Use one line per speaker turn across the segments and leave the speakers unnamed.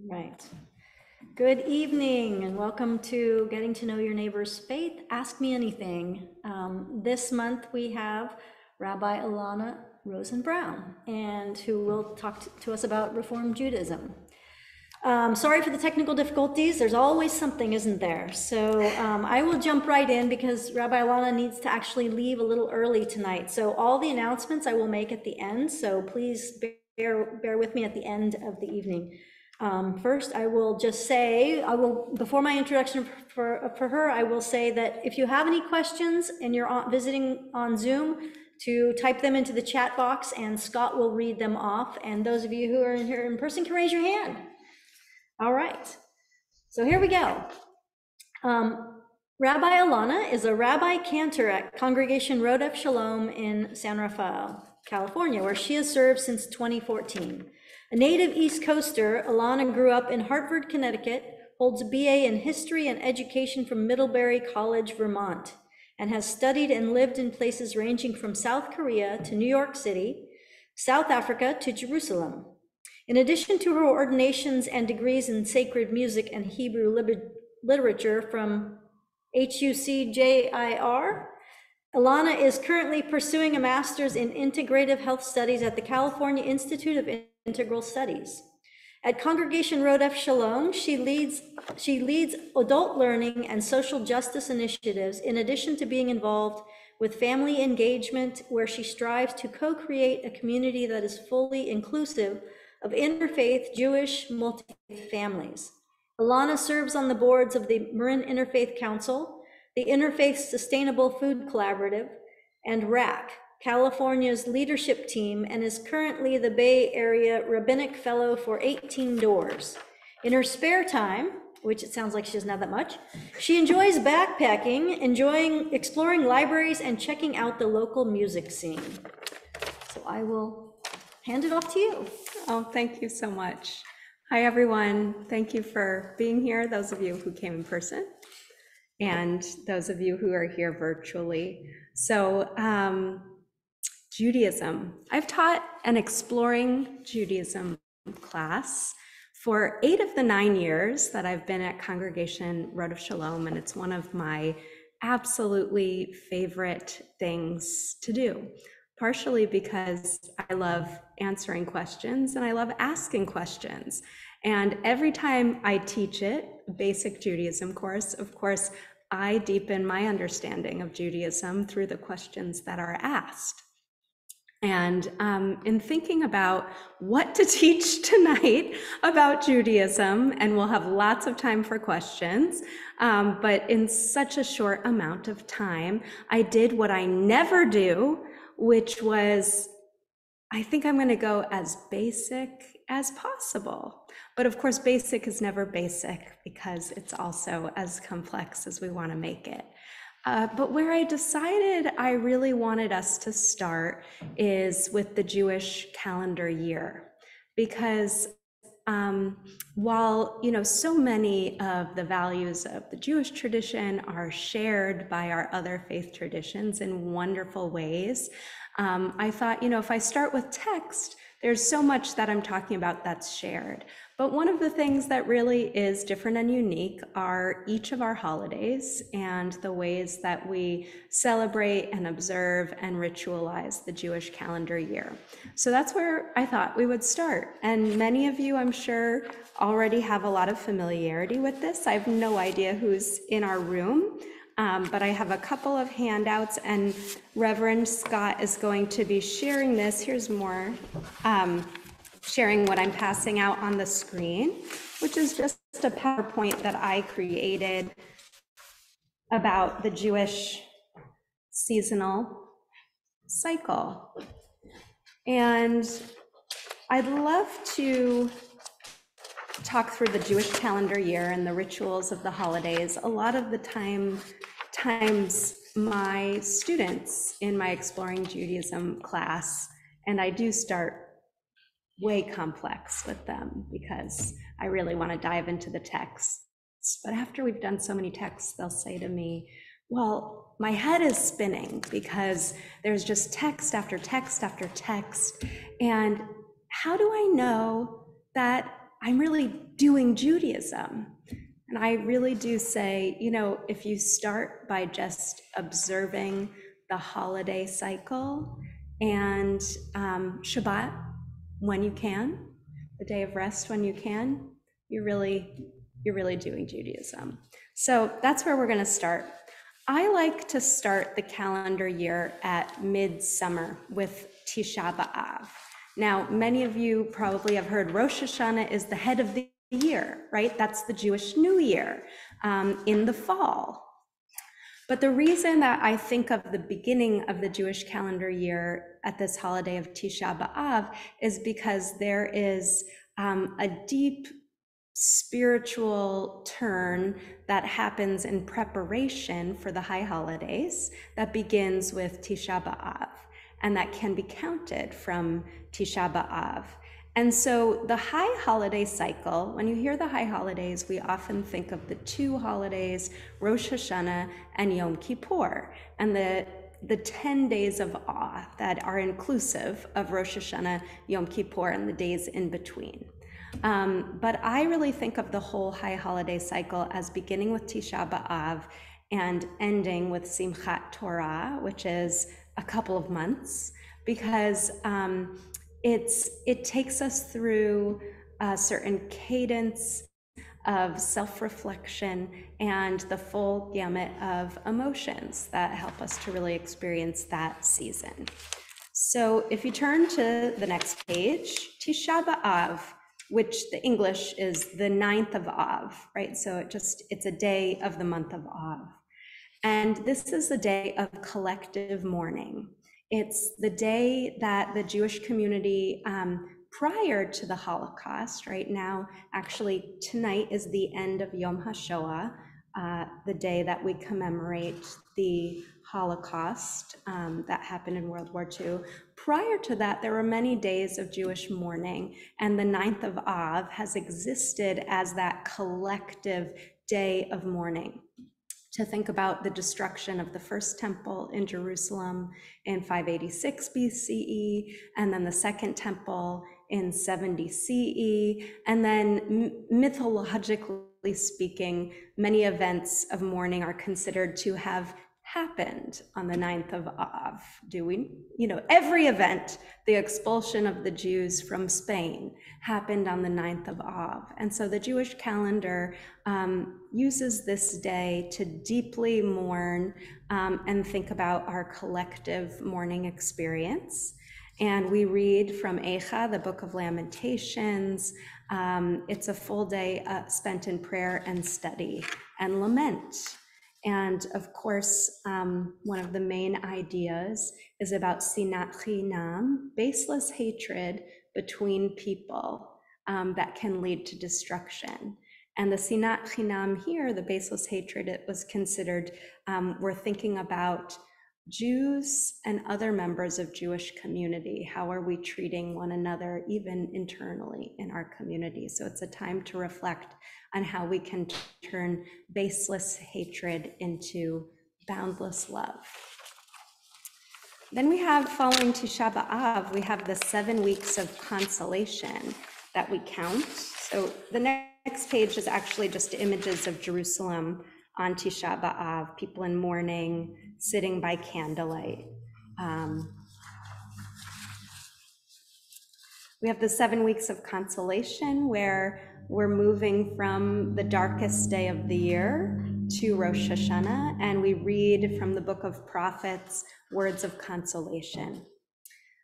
Right. Good evening and welcome to Getting to Know Your Neighbor's Faith. Ask Me Anything. Um, this month we have Rabbi Elana Rosen Brown, and who will talk to, to us about Reform Judaism. Um, sorry for the technical difficulties. There's always something, isn't there? So um, I will jump right in because Rabbi Elana needs to actually leave a little early tonight. So all the announcements I will make at the end. So please bear bear with me at the end of the evening. Um, first, I will just say, I will, before my introduction for, for her, I will say that if you have any questions and you're on, visiting on Zoom, to type them into the chat box and Scott will read them off. And those of you who are in here in person can raise your hand. All right, so here we go. Um, Rabbi Elana is a rabbi cantor at Congregation Rodef Sholom in San Rafael, California, where she has served since 2014. A native East Coaster, Elana grew up in Hartford, Connecticut, holds a BA in History and Education from Middlebury College, Vermont, and has studied and lived in places ranging from South Korea to New York City, South Africa to Jerusalem. In addition to her ordinations and degrees in sacred music and Hebrew literature from HUCJIR, Elana is currently pursuing a master's in integrative health studies at the California Institute of Integral Studies. At Congregation Rodef Sholom, she leads, she leads adult learning and social justice initiatives in addition to being involved with family engagement, where she strives to co-create a community that is fully inclusive of interfaith Jewish multi-faith families. Elana serves on the boards of the Marin Interfaith Council, the Interfaith Sustainable Food Collaborative, and RAC, California's leadership team and is currently the Bay Area Rabbinic Fellow for 18 Doors. In her spare time, which it sounds like she doesn't have that much, she enjoys backpacking, enjoying exploring libraries, and checking out the local music scene. So I will hand it off to you.
Oh, thank you so much. Hi, everyone. Thank you for being here, those of you who came in person, and those of you who are here virtually. So, um, Judaism. I've taught an exploring Judaism class for eight of the nine years that I've been at Congregation Road Rodef Sholom, and it's one of my absolutely favorite things to do. Partially because I love answering questions and I love asking questions. And every time I teach it, basic Judaism course, of course, I deepen my understanding of Judaism through the questions that are asked. And um, in thinking about what to teach tonight about Judaism, and we'll have lots of time for questions, um, but in such a short amount of time, I did what I never do, which was I think I'm going to go as basic as possible. But of course, basic is never basic because it's also as complex as we want to make it. Uh, but where I decided I really wanted us to start is with the Jewish calendar year, because um, while you know so many of the values of the Jewish tradition are shared by our other faith traditions in wonderful ways, um, I thought you know if I start with text, there's so much that I'm talking about that's shared. But one of the things that really is different and unique are each of our holidays and the ways that we celebrate and observe and ritualize the Jewish calendar year. So that's where I thought we would start. And many of you, I'm sure, already have a lot of familiarity with this. I have no idea who's in our room. Um, but I have a couple of handouts, and Reverend Scott is going to be sharing this. Here's more. Um, sharing what I'm passing out on the screen, which is just a PowerPoint that I created about the Jewish seasonal cycle. And I'd love to talk through the Jewish calendar year and the rituals of the holidays. A lot of the time, times my students in my Exploring Judaism class, and I do start way complex with them because I really want to dive into the texts. But after we've done so many texts, they'll say to me, Well, my head is spinning because there's just text after text after text. And how do I know that I'm really doing Judaism. And I really do say, you know, if you start by just observing the holiday cycle and um, Shabbat when you can, the day of rest when you can, you're really, you're really doing Judaism. So that's where we're going to start. I like to start the calendar year at midsummer with Tisha B'Av. Now, many of you probably have heard Rosh Hashanah is the head of the year, right? That's the Jewish New Year um, in the fall. But the reason that I think of the beginning of the Jewish calendar year at this holiday of Tisha B'Av is because there is um, a deep spiritual turn that happens in preparation for the high holidays that begins with Tisha B'Av and that can be counted from Tisha B'Av. And so the high holiday cycle, when you hear the high holidays, we often think of the two holidays, Rosh Hashanah and Yom Kippur, and the the 10 days of awe that are inclusive of Rosh Hashanah, Yom Kippur, and the days in between. Um, but I really think of the whole high holiday cycle as beginning with Tisha B'Av and ending with Simchat Torah, which is a couple of months, because um, it's it takes us through a certain cadence of self-reflection and the full gamut of emotions that help us to really experience that season. So if you turn to the next page, Tisha B'Av, which the English is the ninth of Av, right? So it just it's a day of the month of Av. And this is a day of collective mourning. It's the day that the Jewish community, um, prior to the Holocaust, right now, actually, tonight is the end of Yom HaShoah, uh, the day that we commemorate the Holocaust um, that happened in World War II. Prior to that, there were many days of Jewish mourning, and the 9th of Av has existed as that collective day of mourning to think about the destruction of the first temple in Jerusalem in 586 BCE, and then the second temple in 70 CE, and then mythologically speaking, many events of mourning are considered to have happened on the 9th of Av, do we? You know, every event, the expulsion of the Jews from Spain happened on the 9th of Av. And so the Jewish calendar um, uses this day to deeply mourn um, and think about our collective mourning experience. And we read from Eicha, the Book of Lamentations. Um, it's a full day uh, spent in prayer and study and lament. And of course, um, one of the main ideas is about sinat chinam, baseless hatred between people um, that can lead to destruction. And the sinat chinam here, the baseless hatred, it was considered, um, we're thinking about Jews and other members of Jewish community. How are we treating one another, even internally in our community? So it's a time to reflect on how we can turn baseless hatred into boundless love. Then we have, following Tisha B'Av, we have the seven weeks of consolation that we count. So the next page is actually just images of Jerusalem on Tisha B'Av, people in mourning, sitting by candlelight. Um, we have the seven weeks of consolation where we're moving from the darkest day of the year to Rosh Hashanah, and we read from the book of prophets words of consolation.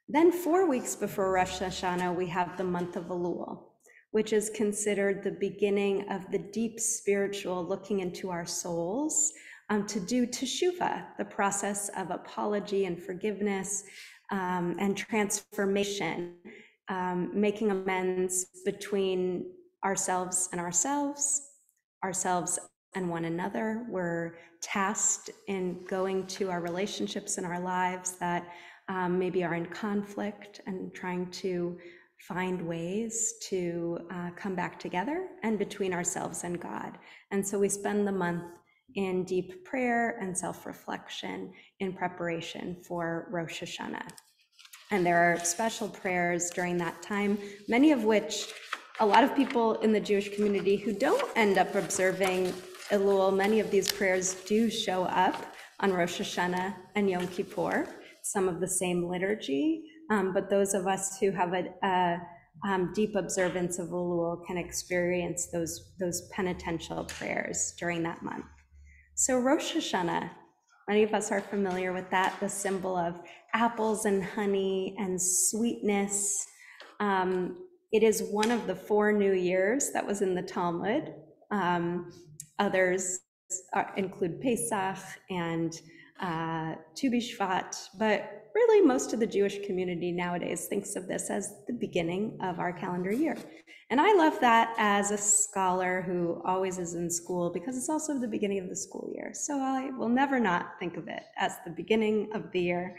Then, four weeks before Rosh Hashanah, we have the month of Elul which is considered the beginning of the deep spiritual looking into our souls um, to do teshuva, the process of apology and forgiveness um, and transformation, um, making amends between ourselves and ourselves, ourselves and one another. We're tasked in going to our relationships in our lives that um, maybe are in conflict and trying to find ways to uh, come back together and between ourselves and God. And so we spend the month in deep prayer and self reflection in preparation for Rosh Hashanah. And there are special prayers during that time, many of which a lot of people in the Jewish community who don't end up observing Elul, many of these prayers do show up on Rosh Hashanah and Yom Kippur, some of the same liturgy, um, but those of us who have a, a um, deep observance of Elul can experience those, those penitential prayers during that month. So Rosh Hashanah, many of us are familiar with that, the symbol of apples and honey and sweetness. Um, it is one of the four new years that was in the Talmud. Um, others are, include Pesach and uh, Tu B'Shvat, but really most of the Jewish community nowadays thinks of this as the beginning of our calendar year. And I love that as a scholar who always is in school because it's also the beginning of the school year. So I will never not think of it as the beginning of the year.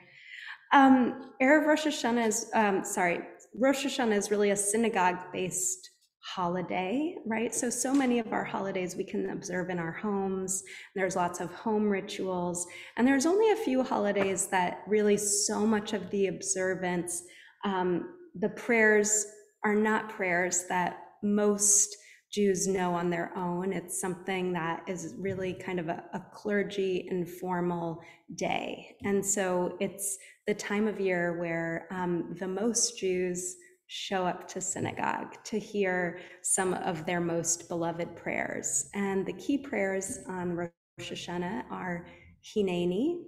Um, Erev Rosh Hashanah is, um, sorry, Rosh Hashanah is really a synagogue-based holiday, right? So, so many of our holidays we can observe in our homes. There's lots of home rituals. And there's only a few holidays that really so much of the observance, um, the prayers are not prayers that most Jews know on their own. It's something that is really kind of a, a clergy informal day. And so it's the time of year where um, the most Jews show up to synagogue to hear some of their most beloved prayers. And the key prayers on Rosh Hashanah are Hineni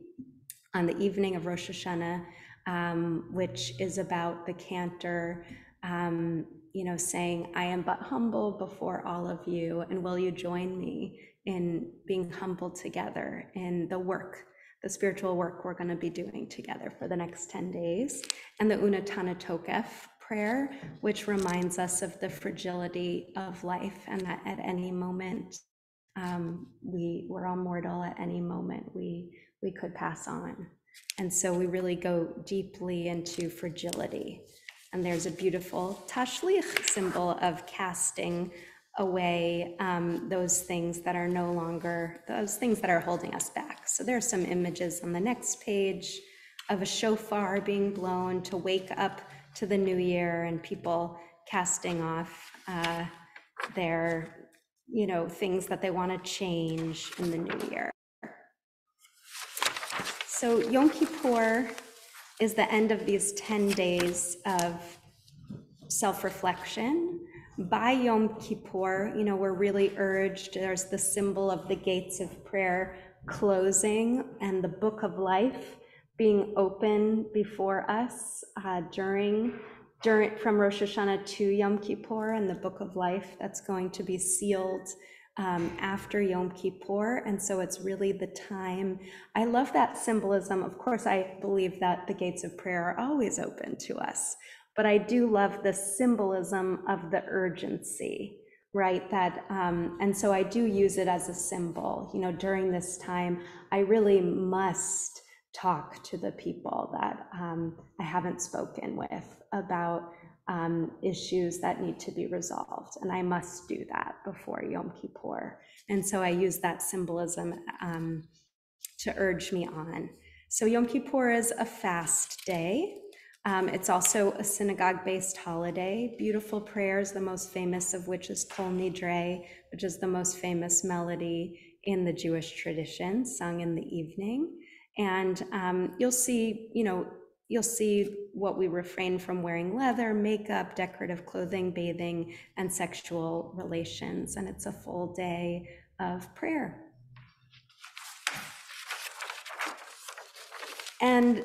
on the evening of Rosh Hashanah, um, which is about the cantor, um, you know, saying, I am but humble before all of you, and will you join me in being humble together in the work the spiritual work we're going to be doing together for the next 10 days, and the Unetaneh Tokef, prayer, which reminds us of the fragility of life and that at any moment um, we we're all mortal. At any moment we we could pass on, and so we really go deeply into fragility. And there's a beautiful tashlich symbol of casting away um, those things that are no longer those things that are holding us back. So there are some images on the next page of a shofar being blown to wake up to the new year and people casting off uh, their, you know, things that they want to change in the new year. So Yom Kippur is the end of these 10 days of self-reflection. By Yom Kippur, you know, we're really urged, there's the symbol of the gates of prayer closing and the book of life being open before us uh, during during from Rosh Hashanah to Yom Kippur and the Book of Life that's going to be sealed um, after Yom Kippur, and so it's really the time. I love that symbolism. Of course, I believe that the gates of prayer are always open to us, but I do love the symbolism of the urgency right that um, and so i do use it as a symbol you know during this time i really must talk to the people that um, I haven't spoken with about um, issues that need to be resolved. And I must do that before Yom Kippur. And so I use that symbolism um, to urge me on. So Yom Kippur is a fast day. Um, it's also a synagogue based holiday. Beautiful prayers, the most famous of which is Kol Nidre, which is the most famous melody in the Jewish tradition, sung in the evening. And um, you'll see, you know, you'll see what we refrain from wearing leather, makeup, decorative clothing, bathing, and sexual relations. And it's a full day of prayer. And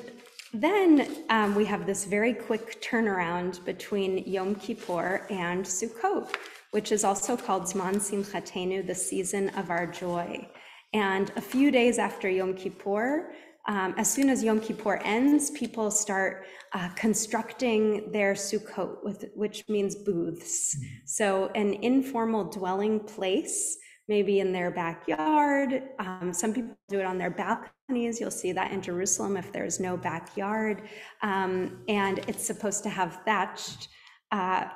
then um, we have this very quick turnaround between Yom Kippur and Sukkot, which is also called Zman Simchatenu, the season of our joy. And a few days after Yom Kippur, um, as soon as Yom Kippur ends, people start uh, constructing their Sukkot, with, which means booths. So, an informal dwelling place, maybe in their backyard. Um, some people do it on their balconies. You'll see that in Jerusalem if there's no backyard. Um, and it's supposed to have thatched uh,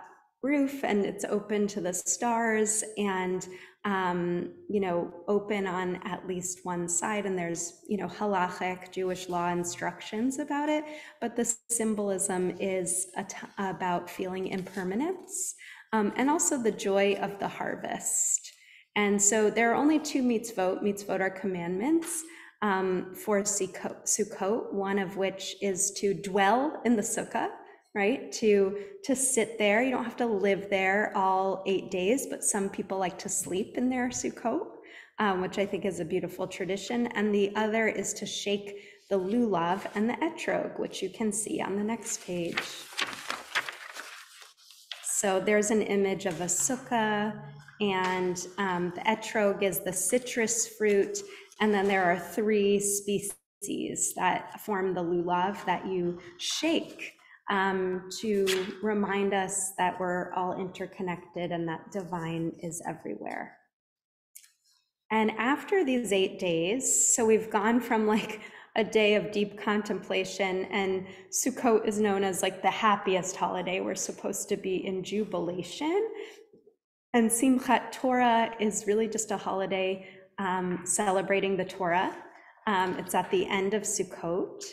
roof and it's open to the stars. And um, you know, open on at least one side, and there's, you know, halachic Jewish law instructions about it, but the symbolism is about feeling impermanence um, and also the joy of the harvest. And so there are only two mitzvot. Mitzvot are commandments um, for Sukkot, one of which is to dwell in the sukkah, right? To to sit there. You don't have to live there all eight days, but some people like to sleep in their Sukkot, um, which I think is a beautiful tradition. And the other is to shake the lulav and the etrog, which you can see on the next page. So there's an image of a sukkah, and um, the etrog is the citrus fruit, and then there are three species that form the lulav that you shake um, to remind us that we're all interconnected and that divine is everywhere. And after these eight days, so we've gone from like a day of deep contemplation. And Sukkot is known as like the happiest holiday. We're supposed to be in jubilation. And Simchat Torah is really just a holiday um, celebrating the Torah. Um, it's at the end of Sukkot.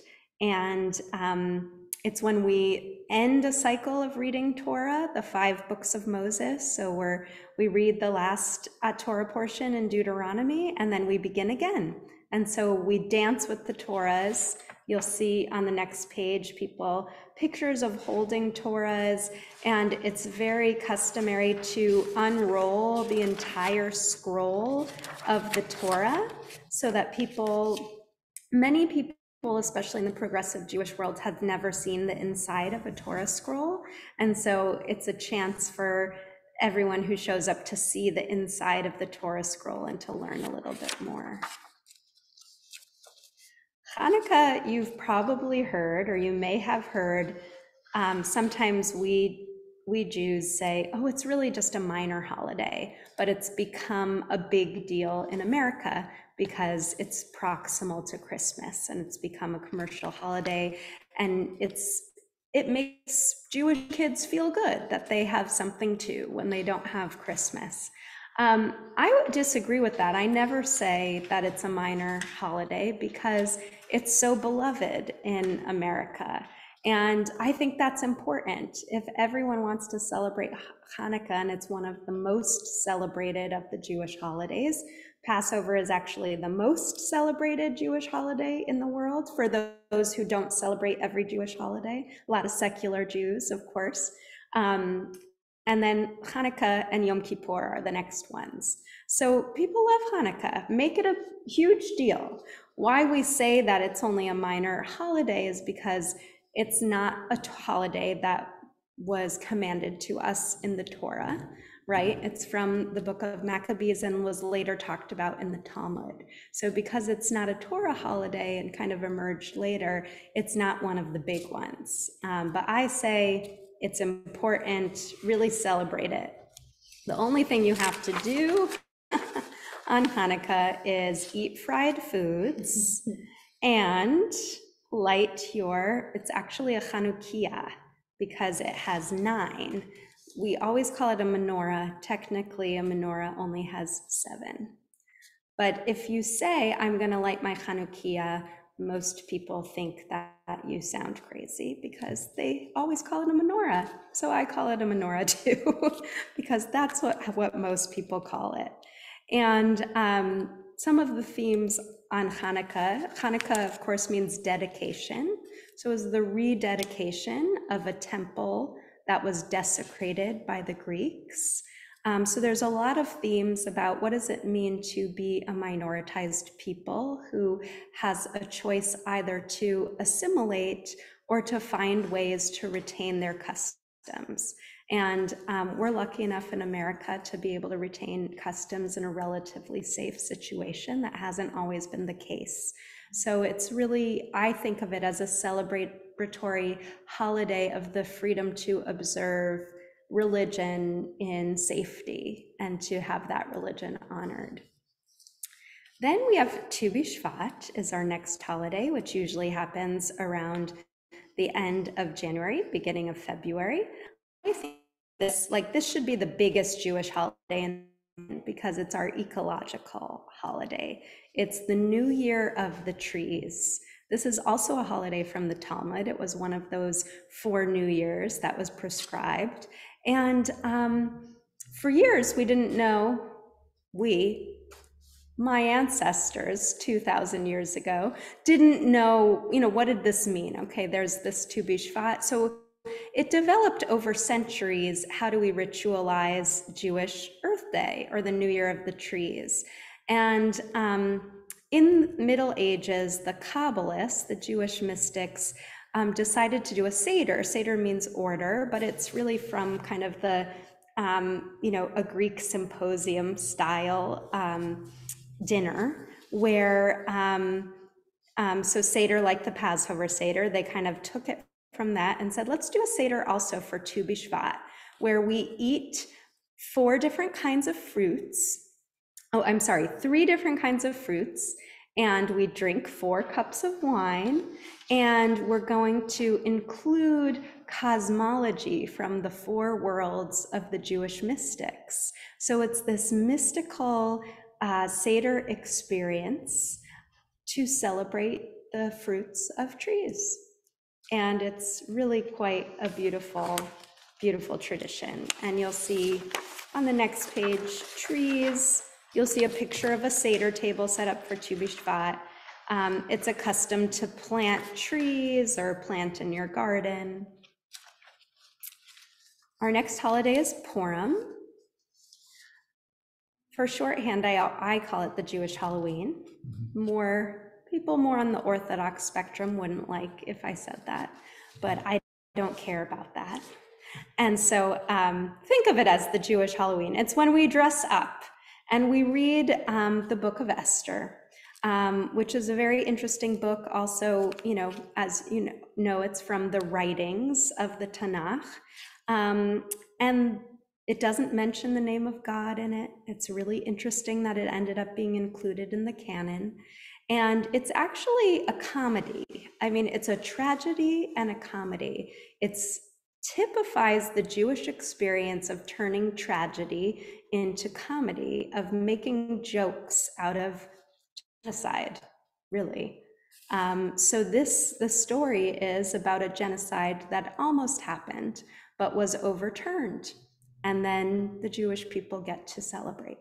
And um, it's when we end a cycle of reading Torah, the five books of Moses. So we're we read the last uh, Torah portion in Deuteronomy, and then we begin again. And so we dance with the Torahs. You'll see on the next page people pictures of holding Torahs, and it's very customary to unroll the entire scroll of the Torah so that people, many people, especially in the progressive Jewish world, have never seen the inside of a Torah scroll. And so it's a chance for everyone who shows up to see the inside of the Torah scroll and to learn a little bit more. Hanukkah, you've probably heard, or you may have heard, um, sometimes we we Jews say, oh, it's really just a minor holiday, but it's become a big deal in America because it's proximal to Christmas and it's become a commercial holiday. And it's it makes Jewish kids feel good that they have something to when they don't have Christmas. Um, I would disagree with that. I never say that it's a minor holiday because it's so beloved in America. And I think that's important. If everyone wants to celebrate Hanukkah, and it's one of the most celebrated of the Jewish holidays, Passover is actually the most celebrated Jewish holiday in the world for those who don't celebrate every Jewish holiday. A lot of secular Jews, of course. Um, and then Hanukkah and Yom Kippur are the next ones. So people love Hanukkah, make it a huge deal. Why we say that it's only a minor holiday is because it's not a holiday that was commanded to us in the Torah, right? It's from the book of Maccabees and was later talked about in the Talmud. So because it's not a Torah holiday and kind of emerged later, it's not one of the big ones. Um, but I say it's important, really celebrate it. The only thing you have to do on Hanukkah is eat fried foods and light your, it's actually a Chanukiah because it has nine. We always call it a menorah. Technically, a menorah only has seven. But if you say, I'm going to light my Chanukiah most people think that you sound crazy because they always call it a menorah. So I call it a menorah too, because that's what, what most people call it. And um, some of the themes on Hanukkah, Hanukkah, of course, means dedication. So it was the rededication of a temple that was desecrated by the Greeks. Um, so there's a lot of themes about what does it mean to be a minoritized people who has a choice either to assimilate or to find ways to retain their customs. And um, we're lucky enough in America to be able to retain customs in a relatively safe situation. That hasn't always been the case. So it's really, I think of it as a celebratory holiday of the freedom to observe religion in safety and to have that religion honored. Then we have Tu B'Shvat is our next holiday, which usually happens around the end of January, beginning of February. I think this like this should be the biggest Jewish holiday because it's our ecological holiday. It's the new year of the trees. This is also a holiday from the Talmud. It was one of those four New Years that was prescribed. And um, for years, we didn't know, we, my ancestors 2000 years ago didn't know you know what did this mean okay there's this tu b'shvat so it developed over centuries how do we ritualize jewish earth day or the new year of the trees and um, in middle ages the kabbalists the jewish mystics um, decided to do a seder seder means order but it's really from kind of the um, you know a greek symposium style um, dinner where um, um, so Seder, like the Passover Seder, they kind of took it from that and said, let's do a Seder also for Tu B'Shvat, where we eat four different kinds of fruits. Oh, I'm sorry, three different kinds of fruits, and we drink four cups of wine, and we're going to include cosmology from the four worlds of the Jewish mystics. So it's this mystical uh, Seder experience to celebrate the fruits of trees. And it's really quite a beautiful, beautiful tradition. And you'll see on the next page trees. You'll see a picture of a Seder table set up for Tu B'Shvat. Um, it's a custom to plant trees or plant in your garden. Our next holiday is Purim. For shorthand, I, I call it the Jewish Halloween. More people more on the Orthodox spectrum wouldn't like if I said that, but I don't care about that. And so um, think of it as the Jewish Halloween. It's when we dress up and we read um, the book of Esther. Um, which is a very interesting book. Also, you know, as you know, it's from the writings of the Tanakh. Um, and it doesn't mention the name of God in it. It's really interesting that it ended up being included in the canon. And it's actually a comedy. I mean, it's a tragedy and a comedy. It typifies the Jewish experience of turning tragedy into comedy, of making jokes out of genocide, really. Um, so this the story is about a genocide that almost happened, but was overturned and then the Jewish people get to celebrate.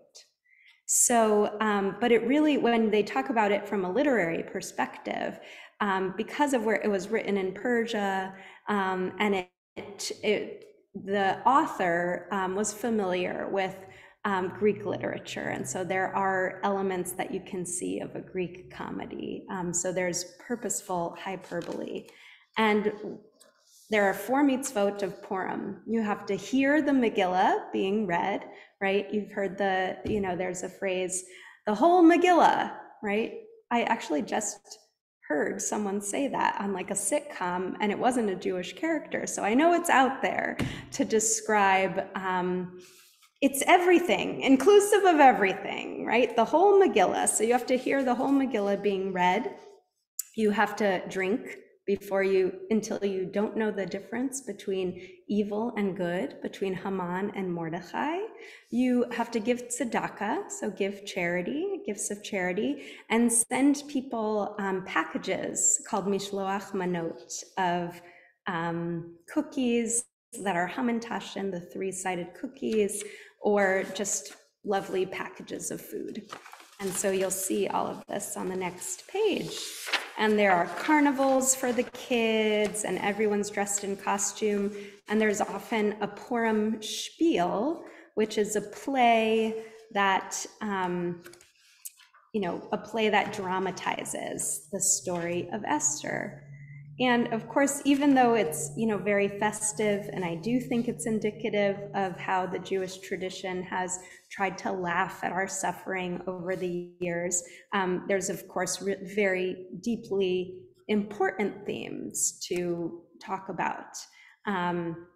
So, um, but it really, when they talk about it from a literary perspective, um, because of where it was written in Persia, um, and it, it, the author um, was familiar with um, Greek literature, and so there are elements that you can see of a Greek comedy. Um, so there's purposeful hyperbole, and there are four mitzvot of Purim. You have to hear the Megillah being read, right? You've heard the, you know, there's a phrase, the whole Megillah, right? I actually just heard someone say that on like a sitcom, and it wasn't a Jewish character. So I know it's out there to describe. Um, it's everything, inclusive of everything, right? The whole Megillah. So you have to hear the whole Megillah being read. You have to drink before you until you don't know the difference between evil and good, between Haman and Mordechai. You have to give tzedakah, so give charity, gifts of charity, and send people um, packages called mishloach manot of um, cookies that are hamantashen, the three-sided cookies, or just lovely packages of food. And so you'll see all of this on the next page and there are carnivals for the kids, and everyone's dressed in costume. And there's often a Purim spiel, which is a play that, um, you know, a play that dramatizes the story of Esther. And of course, even though it's, you know, very festive, and I do think it's indicative of how the Jewish tradition has tried to laugh at our suffering over the years, um, there's of course very deeply important themes to talk about. Um,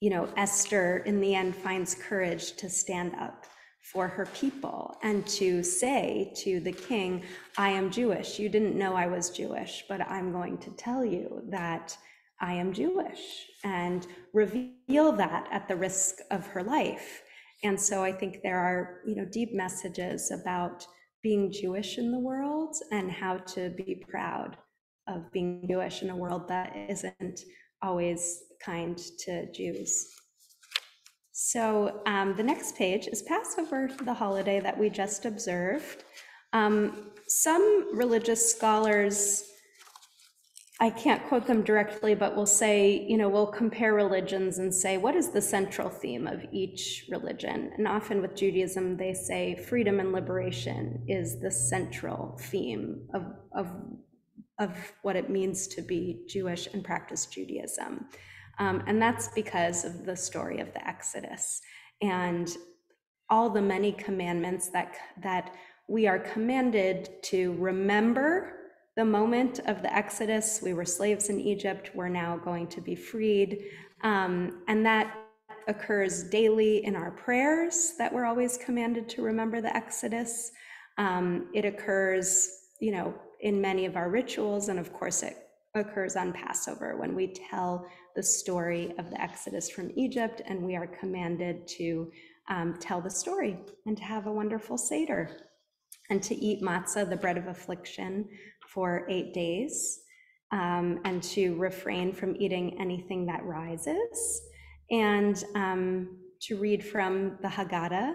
you know, Esther in the end finds courage to stand up for her people and to say to the king, I am Jewish. You didn't know I was Jewish, but I'm going to tell you that I am Jewish and reveal that at the risk of her life. And so I think there are, you know, deep messages about being Jewish in the world and how to be proud of being Jewish in a world that isn't always kind to Jews. So um, the next page is Passover, the holiday that we just observed. Um, some religious scholars, I can't quote them directly, but will say, you know, we'll compare religions and say, what is the central theme of each religion? And often with Judaism, they say freedom and liberation is the central theme of, of, of what it means to be Jewish and practice Judaism. Um, and that's because of the story of the Exodus and all the many commandments that, that we are commanded to remember the moment of the Exodus. We were slaves in Egypt, we're now going to be freed. Um, and that occurs daily in our prayers that we're always commanded to remember the Exodus. Um, it occurs, you know, in many of our rituals, and of course, it occurs on Passover when we tell the story of the Exodus from Egypt, and we are commanded to um, tell the story and to have a wonderful Seder and to eat matzah, the bread of affliction, for eight days, um, and to refrain from eating anything that rises, and um, to read from the Haggadah.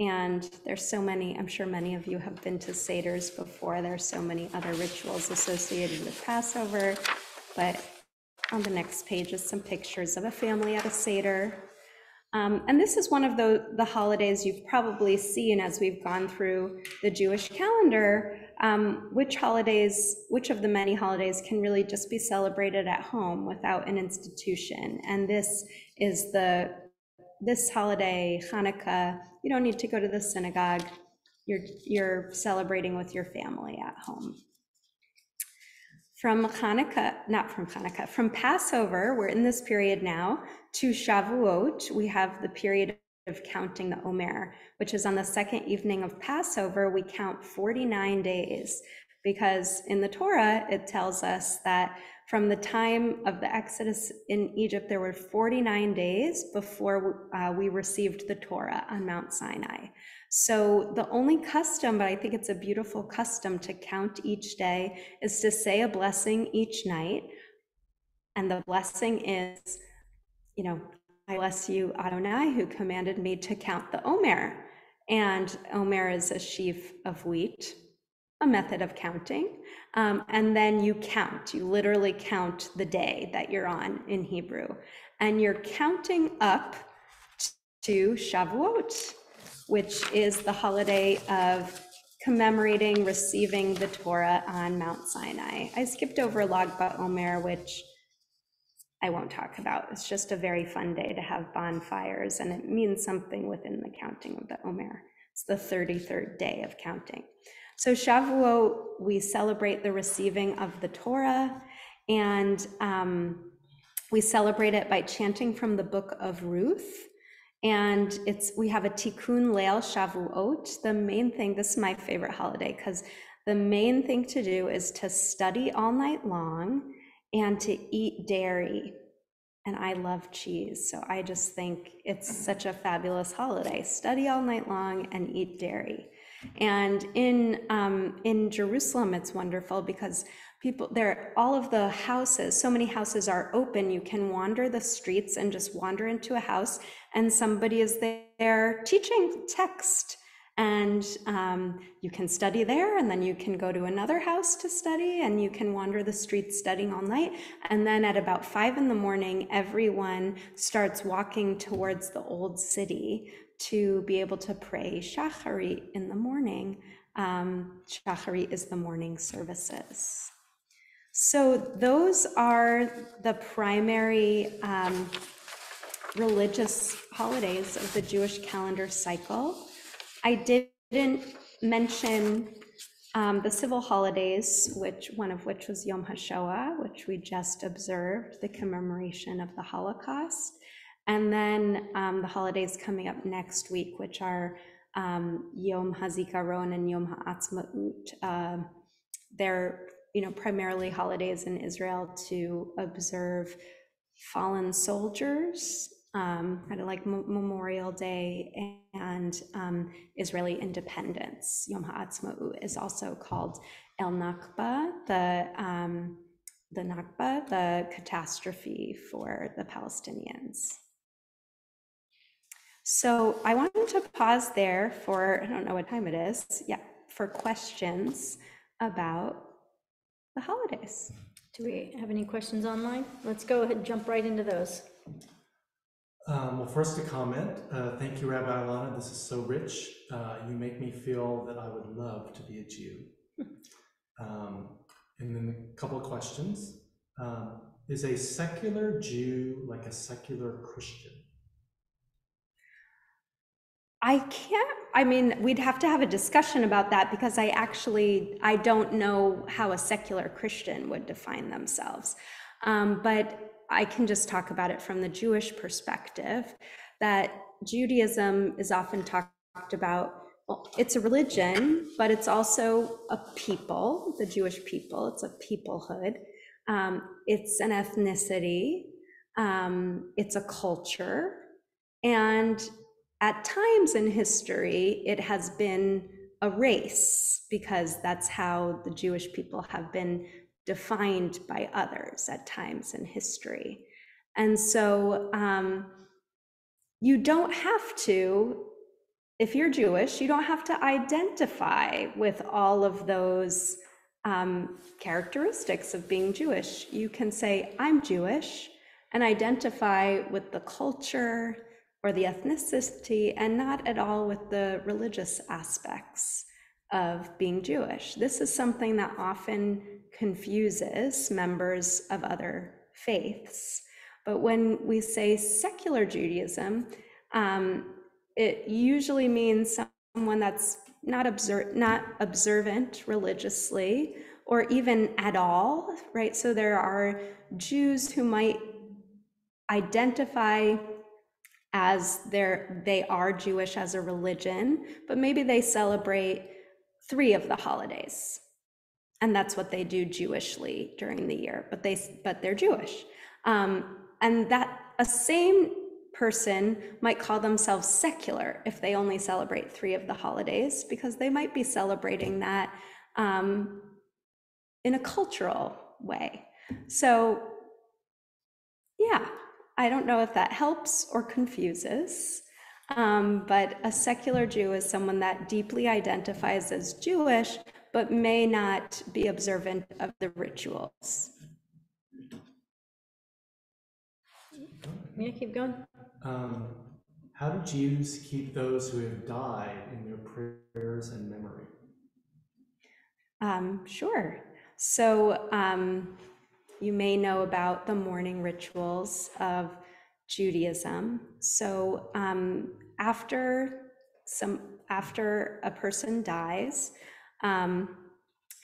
And there's so many, I'm sure many of you have been to Seder's before. There's so many other rituals associated with Passover. But on the next page is some pictures of a family at a Seder. Um, and this is one of the, the holidays you've probably seen as we've gone through the Jewish calendar, um, which holidays, which of the many holidays can really just be celebrated at home without an institution. And this is the, this holiday, Hanukkah, you don't need to go to the synagogue. You're, you're celebrating with your family at home. From Hanukkah, not from Hanukkah, from Passover, we're in this period now, to Shavuot, we have the period of counting the Omer, which is on the second evening of Passover, we count 49 days. Because in the Torah, it tells us that from the time of the Exodus in Egypt, there were 49 days before uh, we received the Torah on Mount Sinai. So the only custom, but I think it's a beautiful custom to count each day, is to say a blessing each night. And the blessing is, you know, I bless you, Adonai, who commanded me to count the Omer. And Omer is a sheaf of wheat, a method of counting. Um, and then you count, you literally count the day that you're on in Hebrew. And you're counting up to Shavuot, which is the holiday of commemorating receiving the Torah on Mount Sinai. I skipped over Lag BaOmer, which I won't talk about. It's just a very fun day to have bonfires, and it means something within the counting of the Omer. It's the 33rd day of counting. So Shavuot, we celebrate the receiving of the Torah, and um, we celebrate it by chanting from the book of Ruth. And it's we have a Tikkun Leil Shavuot. The main thing, this is my favorite holiday, because the main thing to do is to study all night long and to eat dairy. And I love cheese, so I just think it's such a fabulous holiday. Study all night long and eat dairy. And in um, in Jerusalem, it's wonderful because people there, all of the houses, so many houses are open. You can wander the streets and just wander into a house, and somebody is there teaching text. And um, you can study there, and then you can go to another house to study, and you can wander the streets studying all night. And then at about five in the morning, everyone starts walking towards the old city to be able to pray Shacharit in the morning. Um, Shacharit is the morning services. So those are the primary um, religious holidays of the Jewish calendar cycle. I didn't mention um, the civil holidays, which one of which was Yom HaShoah, which we just observed, the commemoration of the Holocaust. And then um, the holidays coming up next week, which are um, Yom HaZikaron and Yom HaAtzmaut. Uh, they're you know primarily holidays in Israel to observe fallen soldiers, um, kind of like M- Memorial Day and um, Israeli independence. Yom HaAtzmaut is also called El Nakba, the um, the Nakba, the catastrophe for the Palestinians. So I wanted to pause there for, I don't know what time it is, yeah, for questions about the holidays.
Do we have any questions online? Let's go ahead and jump right into those.
Um, well, first, a comment. Uh, thank you, Rabbi Elana. This is so rich. Uh, you make me feel that I would love to be a Jew. Um, and then a couple of questions. Um, is a secular Jew like a secular Christian?
I can't, I mean, we'd have to have a discussion about that because I actually, I don't know how a secular Christian would define themselves. Um, but I can just talk about it from the Jewish perspective that Judaism is often talked about. Well, it's a religion, but it's also a people, the Jewish people. It's a peoplehood. Um, it's an ethnicity. Um, it's a culture. And at times in history, it has been a race because that's how the Jewish people have been defined by others at times in history. And so um, you don't have to, if you're Jewish, you don't have to identify with all of those um, characteristics of being Jewish. You can say, I'm Jewish, and identify with the culture, or the ethnicity and not at all with the religious aspects of being Jewish. This is something that often confuses members of other faiths. But when we say secular Judaism, um, it usually means someone that's not, obser- not observant religiously or even at all, right? So there are Jews who might identify as they're they are Jewish as a religion, but maybe they celebrate three of the holidays. And that's what they do Jewishly during the year, but they but they're Jewish. Um, and that a same person might call themselves secular if they only celebrate three of the holidays, because they might be celebrating that um, in a cultural way. So, yeah, I don't know if that helps or confuses, um, but a secular Jew is someone that deeply identifies as Jewish, but may not be observant of the rituals.
Yeah, keep going.
Um, how do Jews keep those who have died in their prayers and memory?
Um, sure. So, um, you may know about the mourning rituals of Judaism. So um, after some after a person dies, um,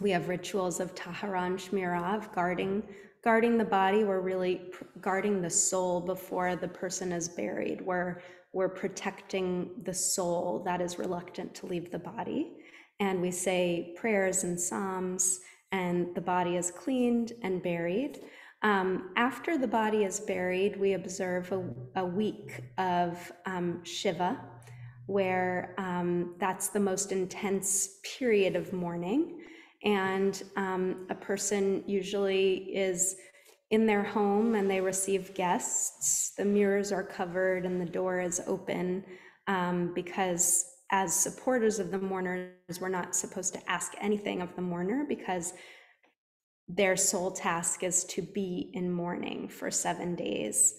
we have rituals of Taharan Shmirah, of guarding guarding the body. We're really guarding the soul before the person is buried. We're we're protecting the soul that is reluctant to leave the body. And we say prayers and psalms and the body is cleaned and buried. Um, after the body is buried, we observe a, a week of um, Shiva, where um, that's the most intense period of mourning. And um, a person usually is in their home and they receive guests. The mirrors are covered and the door is open um, because as supporters of the mourners, we're not supposed to ask anything of the mourner because their sole task is to be in mourning for seven days.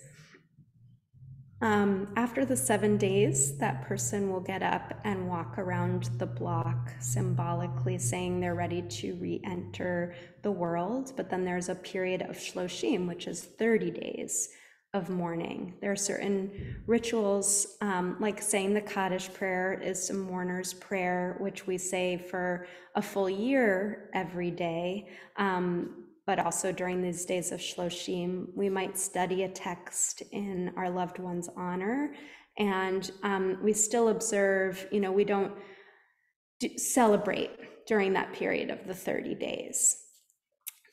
Um, after the seven days, that person will get up and walk around the block, symbolically saying they're ready to re enter the world. But then there's a period of shloshim, which is 30 days of mourning. There are certain rituals, um, like saying the Kaddish prayer is a mourner's prayer, which we say for a full year every day. Um, but also during these days of Shloshim, we might study a text in our loved one's honor. And um, we still observe, you know, we don't celebrate during that period of the 30 days.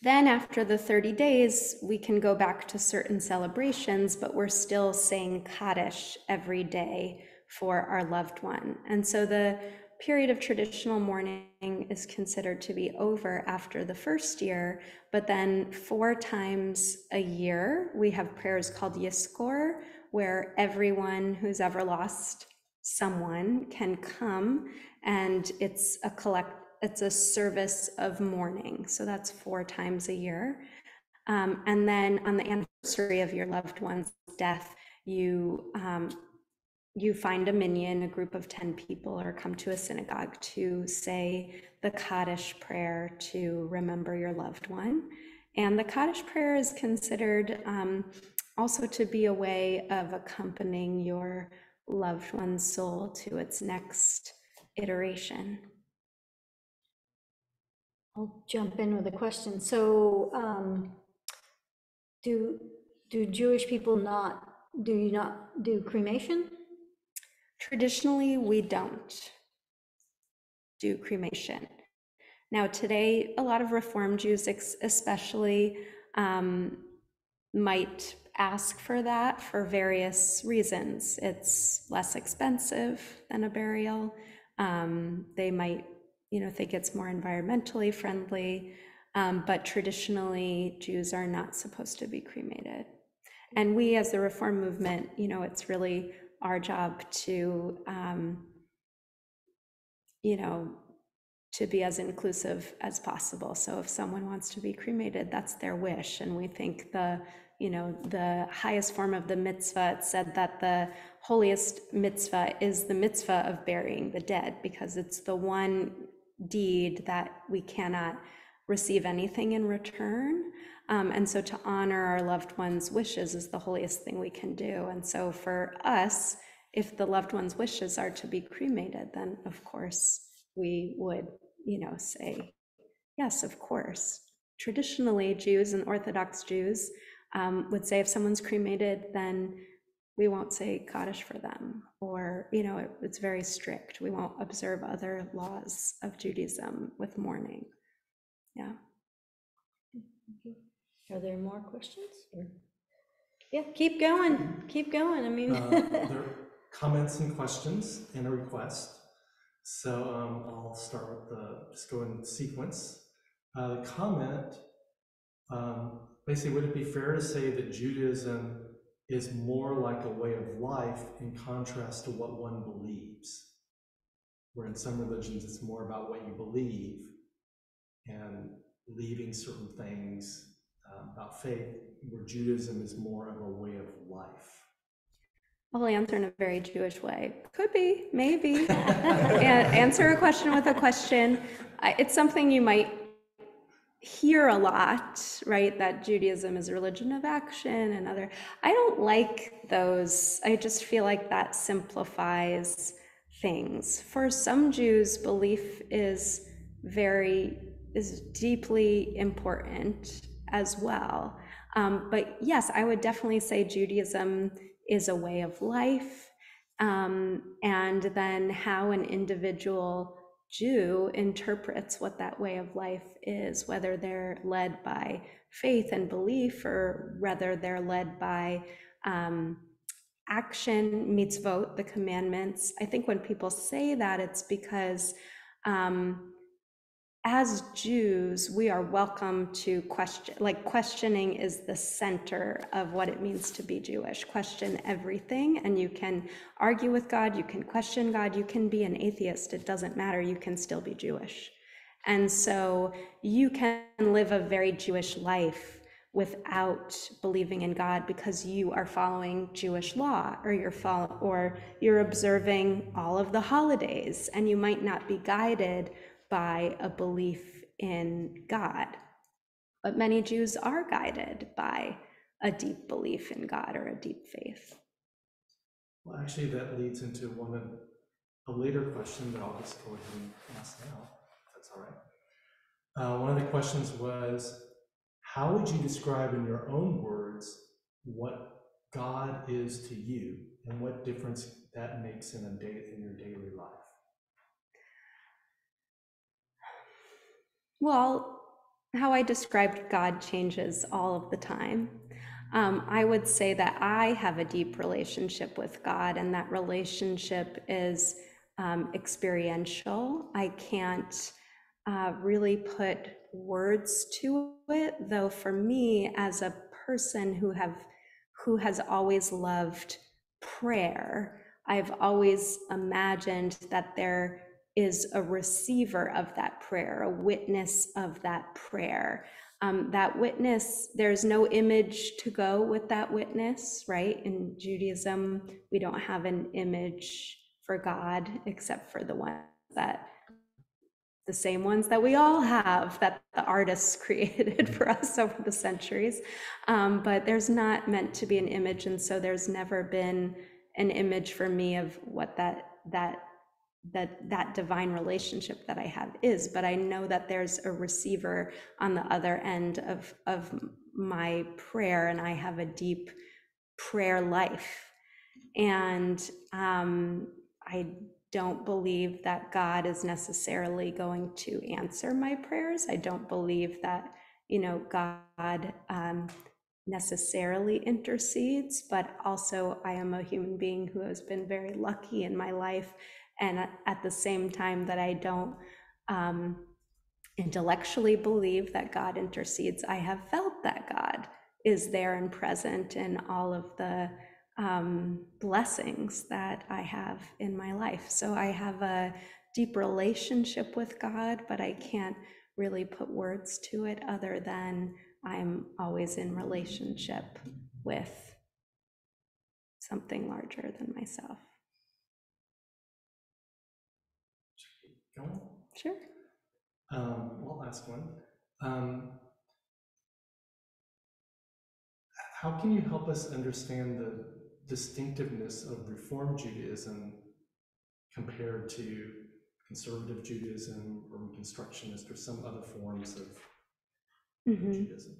Then, after the 30 days, we can go back to certain celebrations, but we're still saying Kaddish every day for our loved one. And so the period of traditional mourning is considered to be over after the first year, but then four times a year, we have prayers called Yizkor, where everyone who's ever lost someone can come and it's a collect it's a service of mourning. So that's four times a year. Um, and then on the anniversary of your loved one's death you um, you find a minyan a group of 10 people or come to a synagogue to say the kaddish prayer to remember your loved one. And the kaddish prayer is considered um, also to be a way of accompanying your loved one's soul to its next iteration.
I'll jump in with a question. So, um, do, do Jewish people not, do you not do cremation?
Traditionally, we don't do cremation. Now, today, a lot of Reform Jews, especially, um, might ask for that for various reasons. It's less expensive than a burial. Um, they might, you know, think it's more environmentally friendly. Um, but traditionally, Jews are not supposed to be cremated. And we, as the Reform movement, you know, it's really our job to, um, you know, to be as inclusive as possible. So if someone wants to be cremated, that's their wish. And we think the, you know, the highest form of the mitzvah, it said that the holiest mitzvah is the mitzvah of burying the dead because it's the one deed that we cannot receive anything in return. Um, and so to honor our loved ones' wishes is the holiest thing we can do. And so for us, if the loved one's wishes are to be cremated, then of course we would, you know, say, yes, of course. Traditionally, Jews and Orthodox Jews um, would say if someone's cremated, then we won't say Kaddish for them, or, you know, it, it's very strict. We won't observe other laws of Judaism with mourning. Yeah.
Are there more questions? or- Yeah, keep going, keep going. I mean,
Uh, There are comments and questions and a request. So um, I'll start with the, just go in sequence. Uh, The comment, um, basically, would it be fair to say that Judaism is more like a way of life in contrast to what one believes? Where in some religions, it's more about what you believe and leaving certain things uh, about faith, where Judaism is more of a way of life.
I'll answer in a very Jewish way. Could be, maybe. Answer a question with a question. It's something you might hear a lot, right? That Judaism is a religion of action and other. I don't like those. I just feel like that simplifies things. For some Jews, belief is very is deeply important as well. Um, but yes, I would definitely say Judaism is a way of life, um, and then how an individual Jew interprets what that way of life is, whether they're led by faith and belief or whether they're led by um, action, mitzvot, the commandments. I think when people say that, it's because um, as Jews, we are welcome to question, like questioning is the center of what it means to be Jewish. Question everything, and you can argue with God, you can question God, you can be an atheist, it doesn't matter, you can still be Jewish. And so you can live a very Jewish life without believing in God because you are following Jewish law or you're follow, or you're observing all of the holidays and you might not be guided by a belief in God. But many Jews are guided by a deep belief in God or a deep faith.
Well, actually, that leads into one of a later question that I'll just go ahead and ask now, that's all right. Uh, one of the questions was, how would you describe in your own words what God is to you and what difference that makes in a day in your daily life?
Well, how I described God changes all of the time. Um, I would say that I have a deep relationship with God, and that relationship is um, experiential. I can't uh, really put words to it, though. For me, as a person who have who has always loved prayer, I've always imagined that there is a receiver of that prayer, a witness of that prayer. Um, that witness, there's no image to go with that witness, right? In Judaism, we don't have an image for God except for the one that the same ones that we all have that the artists created for us over the centuries. Um, but there's not meant to be an image, and so there's never been an image for me of what that that that that divine relationship that I have is. But I know that there's a receiver on the other end of of my prayer, and I have a deep prayer life, and um, I don't believe that God is necessarily going to answer my prayers. I don't believe that, you know, God um, necessarily intercedes, but also I am a human being who has been very lucky in my life. And at the same time, that I don't um, intellectually believe that God intercedes, I have felt that God is there and present in all of the um, blessings that I have in my life. So I have a deep relationship with God, but I can't really put words to it other than I'm always in relationship with something larger than myself. Sure.
Um, well, I'll one. Um, how can you help us understand the distinctiveness of Reform Judaism compared to conservative Judaism or Reconstructionist or some other forms of
Mhm.
Judaism?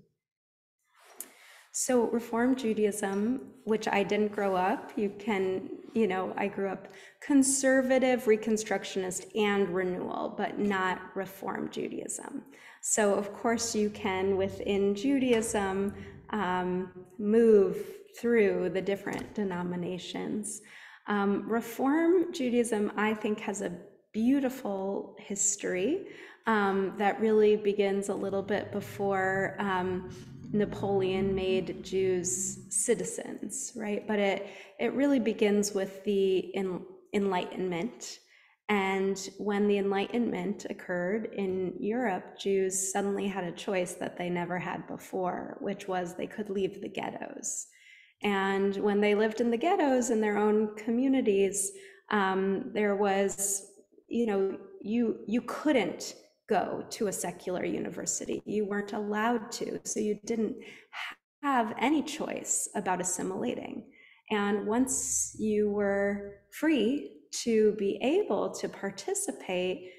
So Reform Judaism, which I didn't grow up, you can, you know, I grew up conservative, Reconstructionist, and renewal, but not Reform Judaism. So of course you can, within Judaism, um, move through the different denominations. Um, Reform Judaism, I think, has a beautiful history um, that really begins a little bit before um, Napoleon made Jews citizens, right? But it it really begins with the en- Enlightenment. And when the Enlightenment occurred in Europe, Jews suddenly had a choice that they never had before, which was they could leave the ghettos. And when they lived in the ghettos in their own communities, um, there was, you know, you you couldn't go to a secular university. You weren't allowed to, so you didn't have any choice about assimilating. And once you were free to be able to participate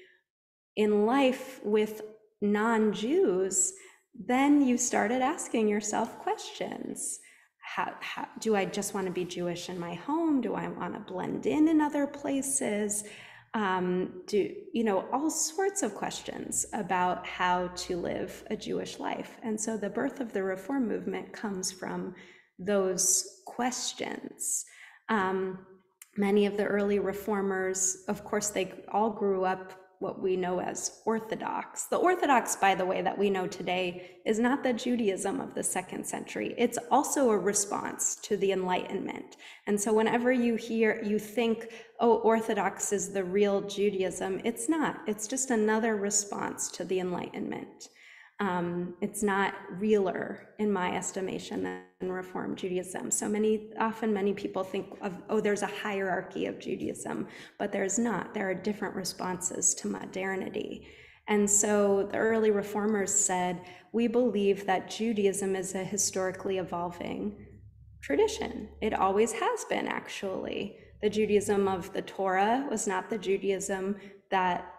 in life with non Jews, then you started asking yourself questions how, how, do I just want to be Jewish in my home? Do I want to blend in in other places? Um, do you know all sorts of questions about how to live a Jewish life? And so the birth of the Reform movement comes from those questions. Um, many of the early reformers, of course, they all grew up what we know as Orthodox. The Orthodox, by the way, that we know today is not the Judaism of the second century. It's also a response to the Enlightenment. And so whenever you hear, you think, oh, Orthodox is the real Judaism, it's not. It's just another response to the Enlightenment um, it's not realer in my estimation than Reform Judaism. So many, often many people think of, oh, there's a hierarchy of Judaism, but there's not. There are different responses to modernity. And so the early reformers said, we believe that Judaism is a historically evolving tradition. It always has been, actually. The Judaism of the Torah was not the Judaism that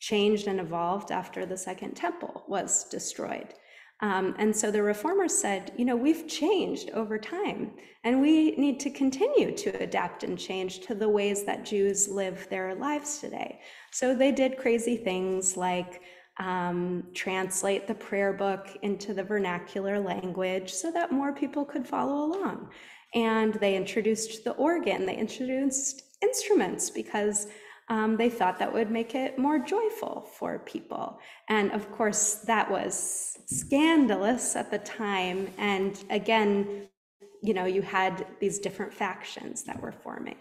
changed and evolved after the Second Temple was destroyed. Um, and so the reformers said, you know, we've changed over time, and we need to continue to adapt and change to the ways that Jews live their lives today. So they did crazy things like um, translate the prayer book into the vernacular language so that more people could follow along. And they introduced the organ, they introduced instruments because um, they thought that would make it more joyful for people. And of course, that was scandalous at the time. And again, you know, you had these different factions that were forming.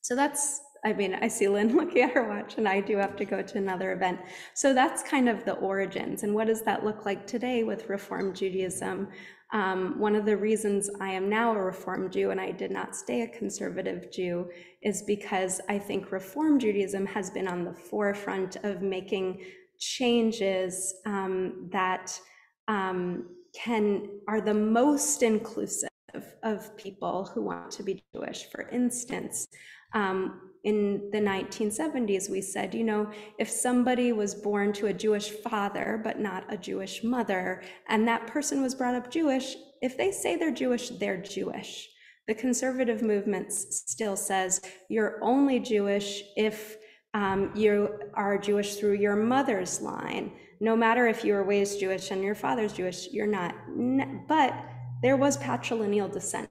So that's, I mean, I see Lynn looking at her watch, and I do have to go to another event. So that's kind of the origins. And what does that look like today with Reform Judaism? Um, one of the reasons I am now a Reform Jew and I did not stay a conservative Jew is because I think Reform Judaism has been on the forefront of making changes um, that um, can are the most inclusive of people who want to be Jewish. For instance, um, in the 1970s, we said, you know, if somebody was born to a Jewish father but not a Jewish mother, and that person was brought up Jewish, if they say they're Jewish, they're Jewish. The conservative movement still says you're only Jewish if um, you are Jewish through your mother's line. No matter if you were raised Jewish and your father's Jewish, you're not. But there was patrilineal descent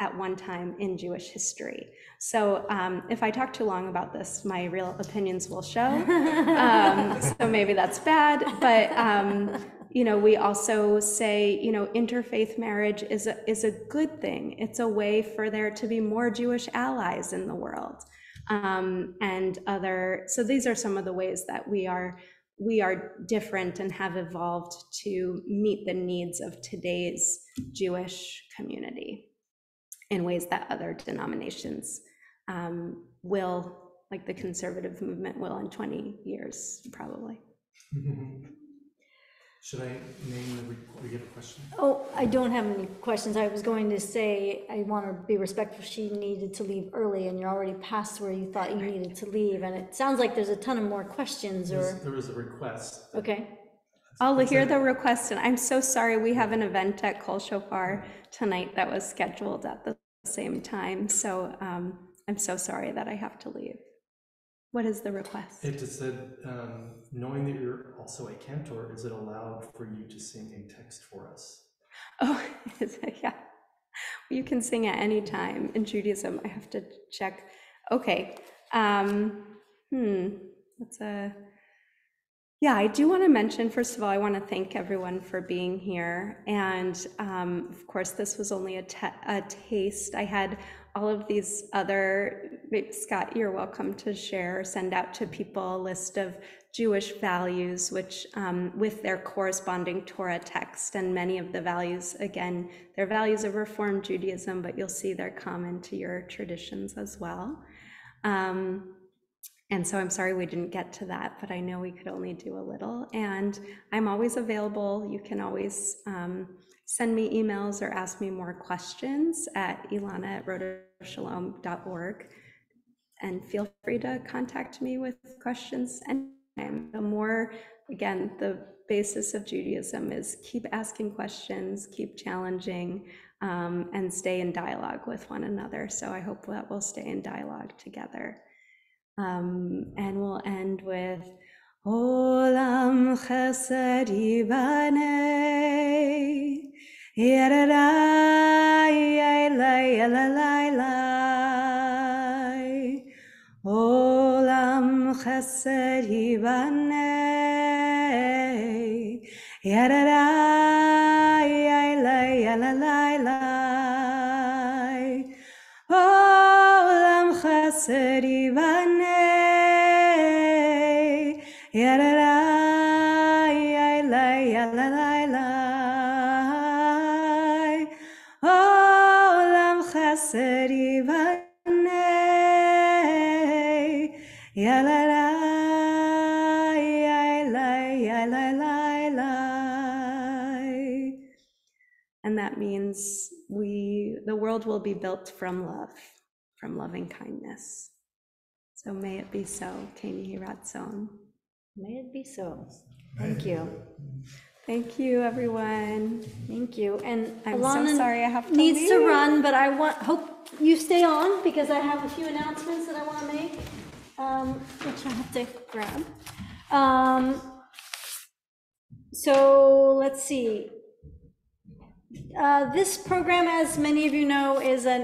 at one time in Jewish history. So um, if I talk too long about this, my real opinions will show. Um, so maybe that's bad. But um, you know, we also say, you know, interfaith marriage is a, is a good thing. It's a way for there to be more Jewish allies in the world, um, and other. So these are some of the ways that we are we are different and have evolved to meet the needs of today's Jewish community in ways that other denominations um, will, like the conservative movement will in 20 years, probably.
Should I name the, re- we get a question?
Oh, I don't have any questions. I was going to say, I want to be respectful. She needed to leave early and you're already past where you thought you needed to leave. And it sounds like there's a ton of more questions
There's-
or,
There was a request.
okay.
I'll hear the request, and I'm so sorry, we have an event at Kol Shofar tonight that was scheduled at the same time, so um, I'm so sorry that I have to leave. What is the request?
It just said, um, knowing that you're also a cantor, is it allowed for you to sing a text for us?
Oh, yeah. You can sing at any time in Judaism. I have to check. Okay. Um, hmm. That's a. Yeah, I do want to mention, first of all, I want to thank everyone for being here. And um, of course, this was only a, a taste. I had all of these other, Scott, you're welcome to share, send out to people a list of Jewish values, which um, with their corresponding Torah text, and many of the values, again, they're values of Reform Judaism, but you'll see they're common to your traditions as well. Um, and so I'm sorry we didn't get to that, but I know we could only do a little. And I'm always available. You can always um, send me emails or ask me more questions at ilana at. And feel free to contact me with questions anytime. The more, again, the basis of Judaism is keep asking questions, keep challenging, um, and stay in dialogue with one another. So I hope that we'll stay in dialogue together. Um, and we'll end with Olam Chesed Yibane Yadadai Yalai Yalalai Lai Olam Chesed Yibane Yadadai Yalai Yalalai Lai Olam Chesed Yibane means we, the world will be built from love, from loving kindness. So may it be so. Kemi Ratzon.
May it be so. Thank you.
Thank you, everyone.
Thank you. And
I'm so sorry I have to
needs to run, but I want, hope you stay on because I have a few announcements that I want to make, um, which I have to grab. Um, so let's see. Uh, This program, as many of you know, is an,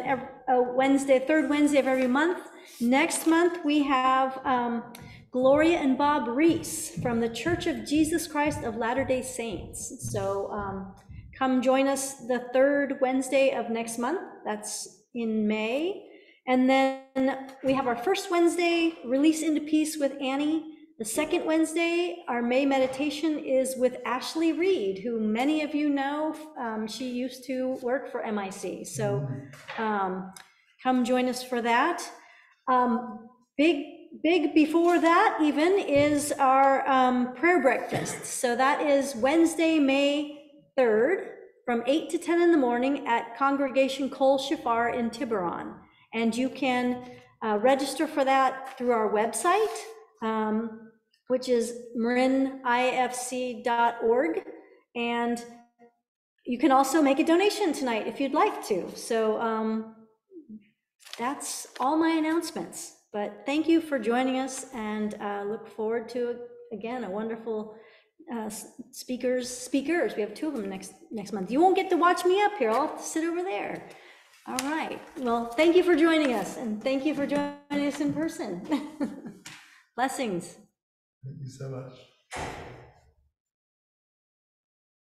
a Wednesday, third Wednesday of every month. Next month, we have um, Gloria and Bob Reese from the Church of Jesus Christ of Latter-day Saints. So um, come join us the third Wednesday of next month. That's in May. And then we have our first Wednesday, Release into Peace with Annie. The second Wednesday, our May meditation is with Ashley Reed, who many of you know. Um, She used to work for MIC. So um, come join us for that. Um, Big, big before that even is our um, prayer breakfast. So that is Wednesday, May 3rd, from 8 to 10 in the morning at Congregation Kol Shofar in Tiburon. And you can uh, register for that through our website, um, which is marinifc.org. And you can also make a donation tonight if you'd like to. So um, that's all my announcements. But thank you for joining us and uh, look forward to, again, a wonderful uh, speakers, speakers. We have two of them next, next month. You won't get to watch me up here. I'll have to sit over there. All right. Well, thank you for joining us and thank you for joining us in person. Blessings.
Thank you so much.